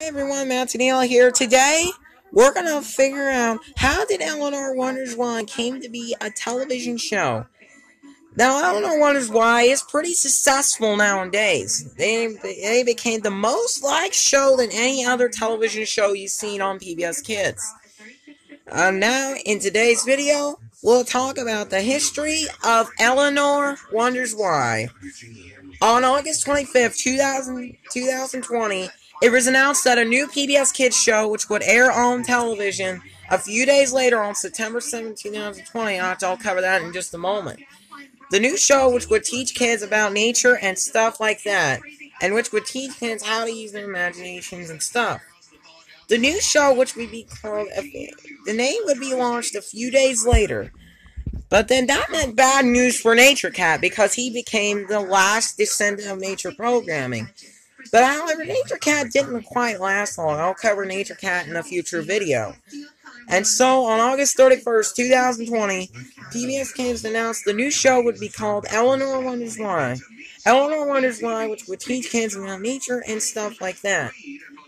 Hey everyone, Matt Neill here. Today, we're gonna figure out how did Elinor Wonders Why came to be a television show. Now, Elinor Wonders Why is pretty successful nowadays. They, they became the most liked show than any other television show you've seen on PBS Kids. Uh, now, in today's video, we'll talk about the history of Elinor Wonders Why. On August 25th, 2000, 2020, it was announced that a new PBS Kids show, which would air on television a few days later on September 7, 2020, I'll cover that in just a moment. The new show, which would teach kids about nature and stuff like that, and which would teach kids how to use their imaginations and stuff. The new show, which would be called, the name would be launched a few days later. But then that meant bad news for Nature Cat because he became the last descendant of nature programming. But however, Nature Cat didn't quite last long. I'll cover Nature Cat in a future video. And so, on August 31st, 2020, PBS Kids announced the new show would be called Elinor Wonders Why. Elinor Wonders Why, which would teach kids about nature and stuff like that.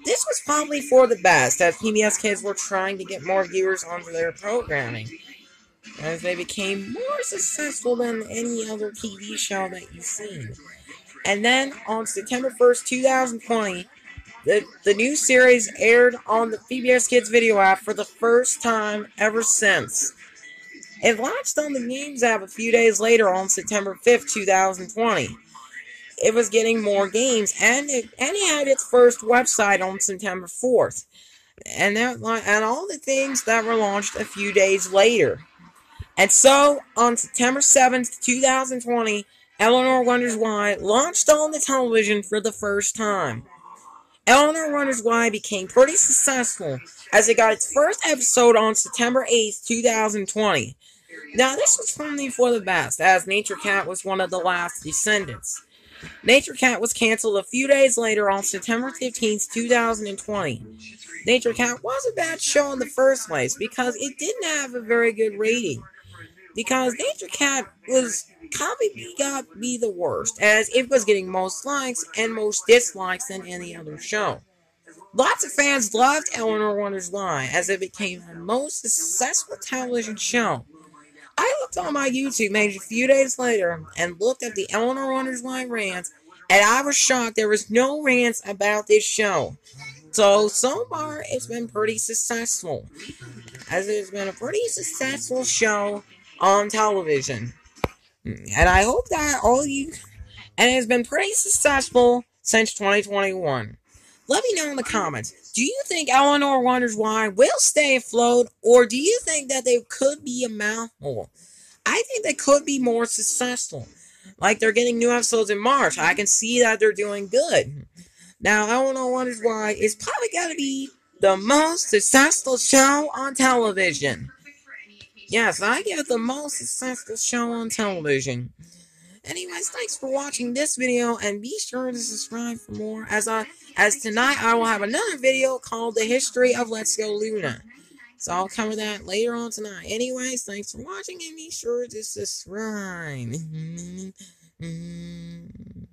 This was probably for the best, as PBS Kids were trying to get more viewers onto their programming, as they became more successful than any other TV show that you've seen. And then on September 1st, 2020, the, the new series aired on the PBS Kids video app for the first time ever since. It launched on the Games app a few days later on September 5th, 2020. It was getting more games, and it, and it had its first website on September 4th. And, that, and all the things that were launched a few days later. And so, on September 7th, 2020, Elinor Wonders Why launched on the television for the first time. Elinor Wonders Why became pretty successful as it got its first episode on September 8th, 2020. Now, this was probably for the best, as Nature Cat was one of the last descendants. Nature Cat was canceled a few days later on September 15th, 2020. Nature Cat was a bad show in the first place because it didn't have a very good rating. Because Nature Cat was Copy got be the worst, as it was getting most likes and most dislikes than any other show. Lots of fans loved Elinor Wonders Why, as it became the most successful television show. I looked on my YouTube page a few days later and looked at the Elinor Wonders Why rants, and I was shocked there was no rants about this show. So, so far, it's been pretty successful, as it's been a pretty successful show on television. And I hope that all you and it has been pretty successful since 2021. Let me know in the comments. Do you think Elinor Wonders Why will stay afloat, or do you think that they could be a mouthful? I think they could be more successful. Like they're getting new episodes in March. I can see that they're doing good. Now, Elinor Wonders Why is probably going to be the most successful show on television. Yes, I get the most successful show on television. Anyways, thanks for watching this video, and be sure to subscribe for more. As I, as tonight, I will have another video called "The History of Let's Go Luna." So I'll cover that later on tonight. Anyways, thanks for watching, and be sure to subscribe.